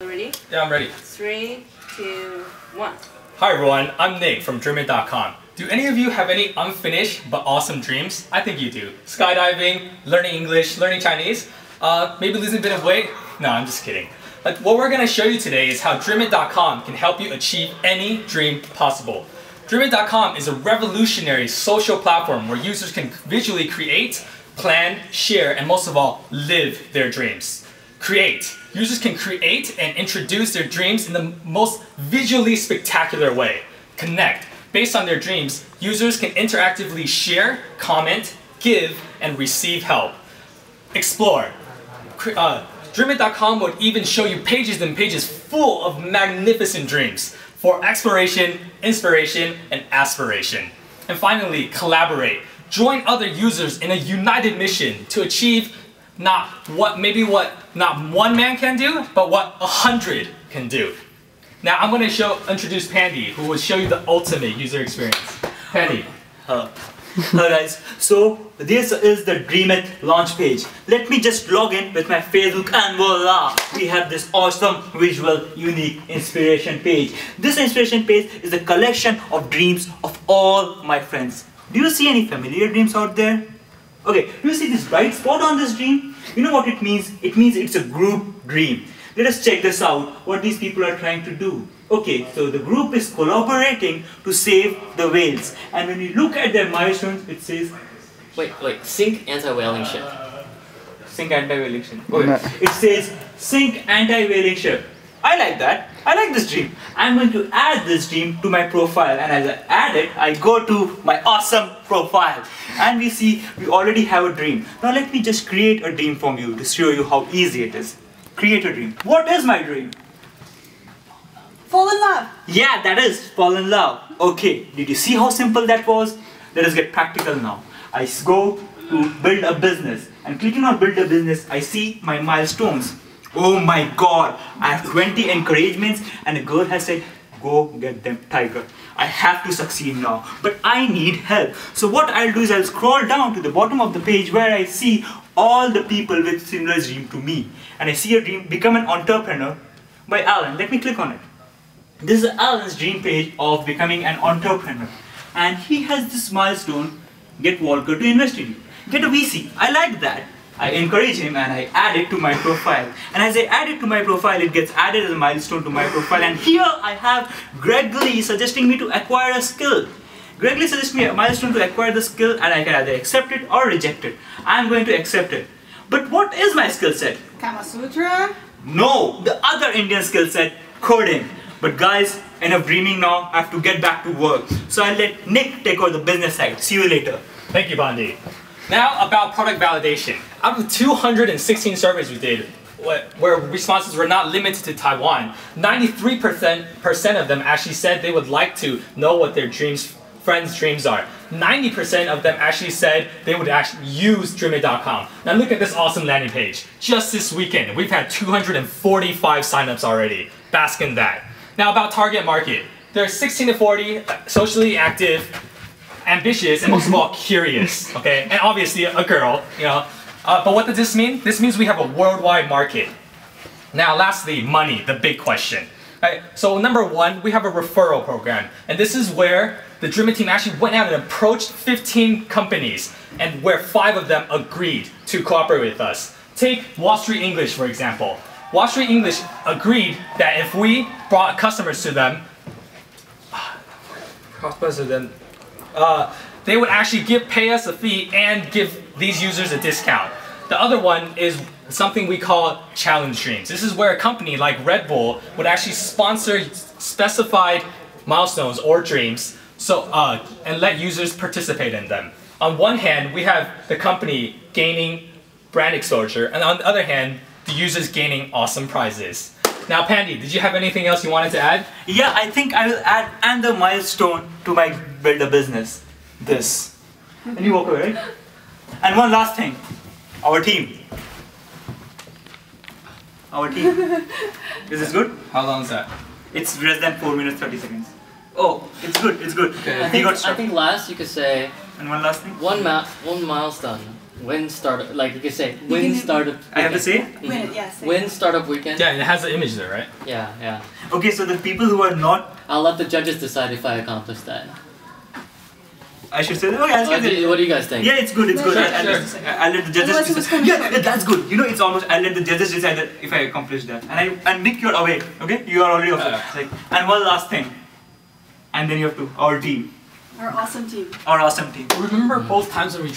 Ready? Yeah, I'm ready. Three, two, one. Hi everyone, I'm Nick from Drimmit.com. Do any of you have any unfinished but awesome dreams? I think you do. Skydiving, learning English, learning Chinese, uh, maybe losing a bit of weight? No, I'm just kidding. But what we're going to show you today is how Drimmit.com can help you achieve any dream possible. Drimmit.com is a revolutionary social platform where users can visually create, plan, share, and most of all, live their dreams. Create. Users can create and introduce their dreams in the most visually spectacular way. Connect. Based on their dreams, users can interactively share, comment, give, and receive help. Explore. Uh, Drimmit.com would even show you pages and pages full of magnificent dreams for exploration, inspiration, and aspiration. And finally, collaborate. Join other users in a united mission to achieve not what maybe what not one man can do, but what a hundred can do. Now I'm going to show introduce Pandy, who will show you the ultimate user experience. Pandy. Uh, Hello guys, so this is the Drimmit launch page. Let me just log in with my Facebook and voila, we have this awesome visual unique inspiration page. This inspiration page is a collection of dreams of all my friends. Do you see any familiar dreams out there? Okay, do you see this bright spot on this dream? You know what it means? It means it's a group dream. Let us check this out, what these people are trying to do. Okay, so the group is collaborating to save the whales. And when you look at their milestones, it says Wait, wait, sink anti-whaling ship. sink anti-whaling ship. Okay. It says sink anti-whaling ship. I like that. I like this dream. I'm going to add this dream to my profile and as I add it, I go to my awesome profile and we see we already have a dream. Now let me just create a dream from you to show you how easy it is. Create a dream. What is my dream? Fall in love. Yeah, that is fall in love. Okay, did you see how simple that was? Let us get practical now. I go to build a business and clicking on build a business, I see my milestones. Oh my god, I have 20 encouragements and a girl has said, go get them tiger. I have to succeed now, but I need help. So what I'll do is I'll scroll down to the bottom of the page where I see all the people with similar dream to me. And I see a dream, become an entrepreneur by Alan. Let me click on it. This is Alan's dream page of becoming an entrepreneur. And he has this milestone, get Walker to invest in you. Get a VC. I like that. I encourage him and I add it to my profile. And as I add it to my profile, it gets added as a milestone to my profile. And here I have Greg Lee suggesting me to acquire a skill. Greg Lee suggests me a milestone to acquire the skill and I can either accept it or reject it. I'm going to accept it. But what is my skill set? Kama Sutra. No, the other Indian skill set, coding. But guys, enough dreaming now, I have to get back to work. So I'll let Nick take over the business side. See you later. Thank you, Bondi. Now about product validation. Out of 216 surveys we did, where responses were not limited to Taiwan, 93% of them actually said they would like to know what their dreams, friends' dreams are. 90% of them actually said they would actually use Drimmit.com. Now look at this awesome landing page. Just this weekend, we've had 245 signups already. Bask in that. Now about target market. They're 16 to 40, uh, socially active, ambitious, and most of all curious. Okay, and obviously a girl. You know, uh, but what does this mean? This means we have a worldwide market. Now, lastly, money, the big question. Right, so number one, we have a referral program, and this is where the Dreamer team actually went out and approached 15 companies, and where five of them agreed to cooperate with us. Take Wall Street English, for example. Wall Street English agreed that if we brought customers to them, customers to them, uh, they would actually give pay us a fee and give these users a discount. The other one is something we call challenge dreams. This is where a company like Red Bull would actually sponsor specified milestones or dreams so uh, and let users participate in them. On one hand, we have the company gaining brand exposure, and on the other hand, the users gaining awesome prizes. Now, Pandy, did you have anything else you wanted to add? Yeah, I think I will add another milestone to my build a business. This. And you walk away, right? And one last thing. Our team. Our team. Is this good? How long is that? It's less than 4 minutes 30 seconds. Oh, it's good, it's good. Okay. I think, got I think last you could say And one last thing. one ma- one milestone. Win startup. Like you could say, can win do- startup. I have to weekend. say? Win it, yes. Win startup weekend. Yeah, and it has the image there, right? Yeah, yeah. Okay, so the people who are not, I'll let the judges decide if I accomplished that. I should say, okay, I'll skip do it. you- what do you guys think? Yeah, it's good, it's good. Sure, I'll, I'll, sure. just- I'll let the judges Otherwise it was decide. Yeah, yeah, that's good. You know, it's almost, I'll let the judges decide that if I accomplish that. And I, and Nick, you're away, okay? You are already off. Uh. Like, and one last thing. And then you have to, our team, Our awesome team. our awesome team. Remember both times when we